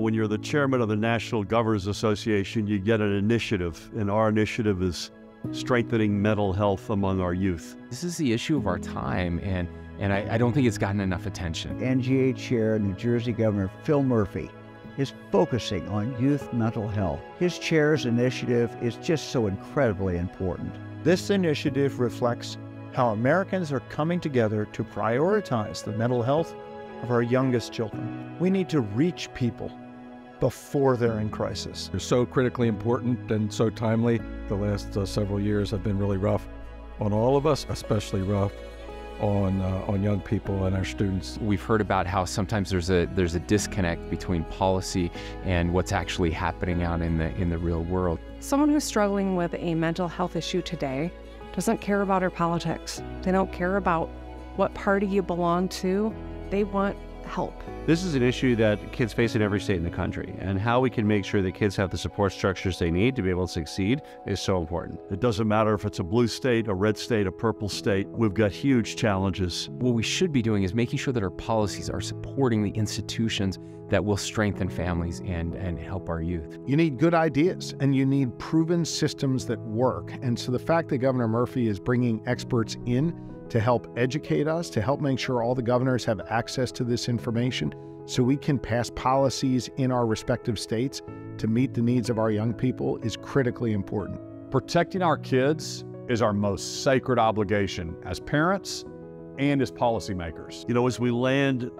When you're the chairman of the National Governors Association, you get an initiative, and our initiative is strengthening mental health among our youth. This is the issue of our time, and, and I, I don't think it's gotten enough attention. NGA Chair, New Jersey Governor Phil Murphy, is focusing on youth mental health. His chair's initiative is just so incredibly important. This initiative reflects how Americans are coming together to prioritize the mental health of our youngest children. We need to reach people before they're in crisis. They're so critically important and so timely. The last uh, several years have been really rough on all of us, especially rough on uh, on young people and our students. We've heard about how sometimes there's a there's a disconnect between policy and what's actually happening out in the in the real world. Someone who's struggling with a mental health issue today doesn't care about our politics. They don't care about what party you belong to. They want help. This is an issue that kids face in every state in the country, and how we can make sure that kids have the support structures they need to be able to succeed is so important. It doesn't matter if it's a blue state, a red state, a purple state, we've got huge challenges. What we should be doing is making sure that our policies are supporting the institutions that will strengthen families and, and help our youth. You need good ideas and you need proven systems that work. And so the fact that Governor Murphy is bringing experts in to help educate us, to help make sure all the governors have access to this information so we can pass policies in our respective states to meet the needs of our young people is critically important. Protecting our kids is our most sacred obligation as parents and as policymakers. You know, as we land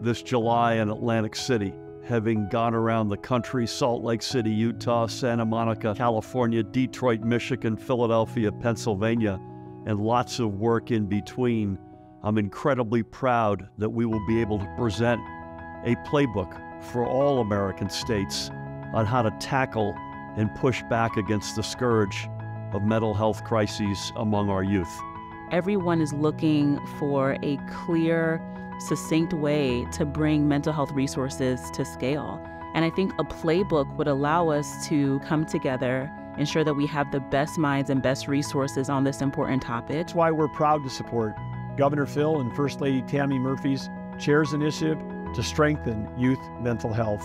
this July in Atlantic City, having gone around the country Salt Lake City, Utah, Santa Monica, California, Detroit, Michigan, Philadelphia, Pennsylvania and lots of work in between, I'm incredibly proud that we will be able to present a playbook for all American states on how to tackle and push back against the scourge of mental health crises among our youth. Everyone is looking for a clear, succinct way to bring mental health resources to scale. And I think a playbook would allow us to come together ensure that we have the best minds and best resources on this important topic. That's why we're proud to support Governor Phil and First Lady Tammy Murphy's CHAIRS initiative to strengthen youth mental health.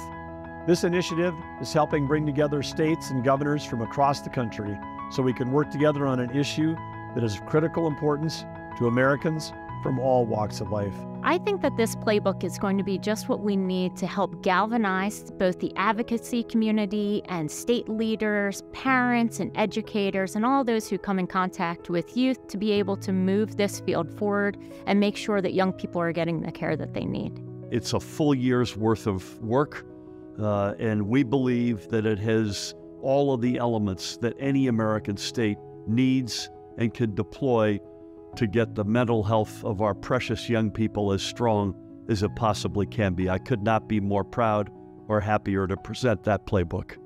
This initiative is helping bring together states and governors from across the country so we can work together on an issue that is of critical importance to Americans from all walks of life. I think that this playbook is going to be just what we need to help galvanize both the advocacy community and state leaders, parents, and educators, and all those who come in contact with youth to be able to move this field forward and make sure that young people are getting the care that they need. It's a full year's worth of work, uh, and we believe that it has all of the elements that any American state needs and can deploy to get the mental health of our precious young people as strong as it possibly can be. I could not be more proud or happier to present that playbook.